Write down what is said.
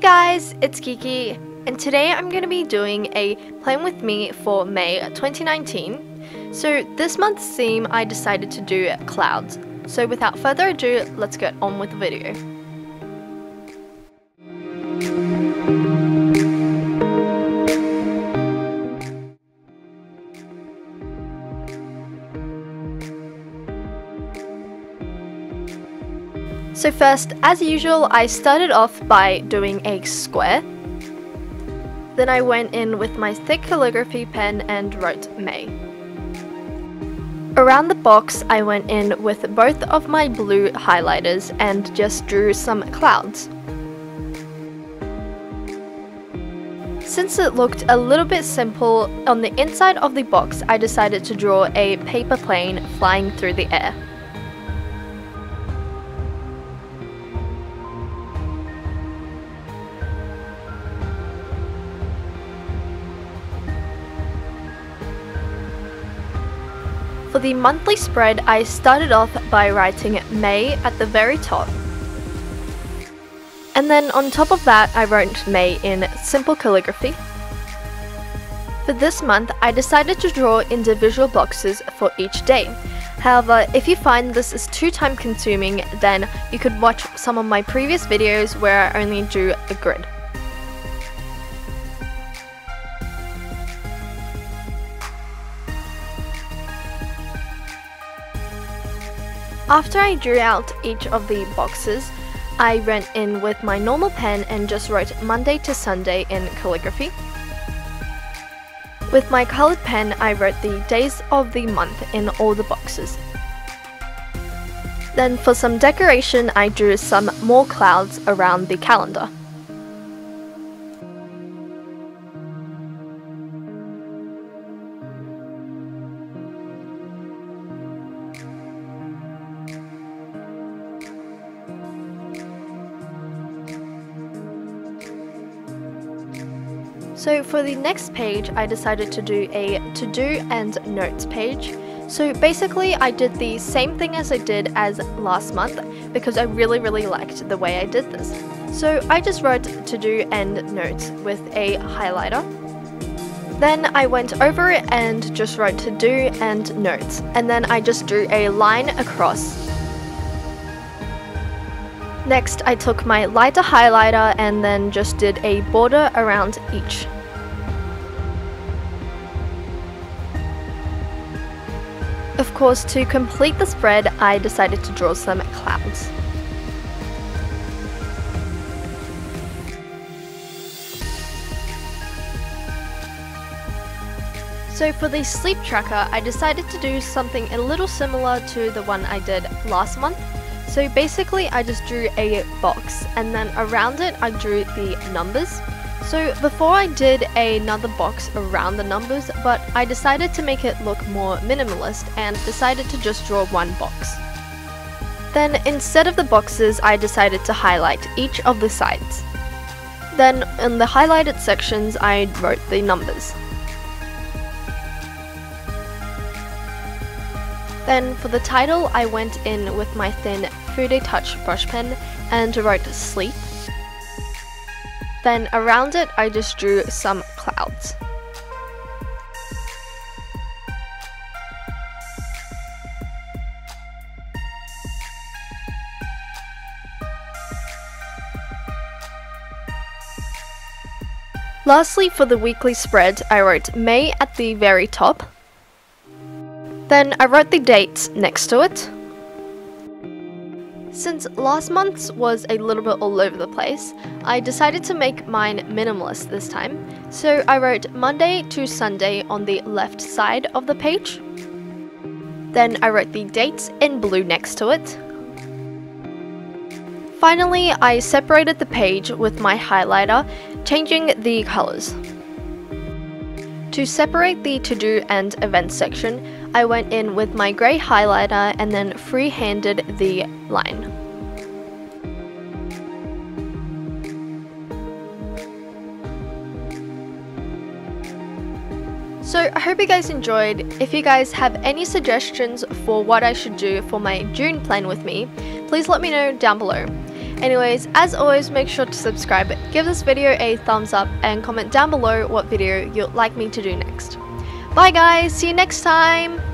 guys, it's Kiki, and today I'm going to be doing a Plan With Me for May 2019. So this month's theme I decided to do clouds. So without further ado, let's get on with the video. So first, as usual, I started off by doing a square. Then I went in with my thick calligraphy pen and wrote May. Around the box, I went in with both of my blue highlighters and just drew some clouds. Since it looked a little bit simple, on the inside of the box I decided to draw a paper plane flying through the air. For the monthly spread, I started off by writing May at the very top. And then on top of that, I wrote May in simple calligraphy. For this month, I decided to draw individual boxes for each day. However, if you find this is too time consuming, then you could watch some of my previous videos where I only drew a grid. After I drew out each of the boxes, I went in with my normal pen and just wrote Monday to Sunday in calligraphy. With my colored pen, I wrote the days of the month in all the boxes. Then for some decoration, I drew some more clouds around the calendar. So for the next page, I decided to do a to-do and notes page. So basically, I did the same thing as I did as last month because I really, really liked the way I did this. So I just wrote to-do and notes with a highlighter. Then I went over it and just wrote to-do and notes. And then I just drew a line across Next, I took my lighter highlighter and then just did a border around each. Of course, to complete the spread, I decided to draw some clouds. So for the sleep tracker, I decided to do something a little similar to the one I did last month. So basically I just drew a box and then around it I drew the numbers. So before I did another box around the numbers, but I decided to make it look more minimalist and decided to just draw one box. Then instead of the boxes, I decided to highlight each of the sides. Then in the highlighted sections, I wrote the numbers. Then for the title, I went in with my thin Fude Touch brush pen and wrote sleep. Then around it, I just drew some clouds. Lastly, for the weekly spread, I wrote May at the very top, then I wrote the dates next to it. Since last month's was a little bit all over the place, I decided to make mine minimalist this time. So I wrote Monday to Sunday on the left side of the page. Then I wrote the dates in blue next to it. Finally, I separated the page with my highlighter, changing the colors. To separate the to-do and events section, I went in with my grey highlighter and then free-handed the line. So I hope you guys enjoyed. If you guys have any suggestions for what I should do for my June plan with me, please let me know down below. Anyways, as always, make sure to subscribe, give this video a thumbs up, and comment down below what video you'd like me to do next. Bye guys, see you next time!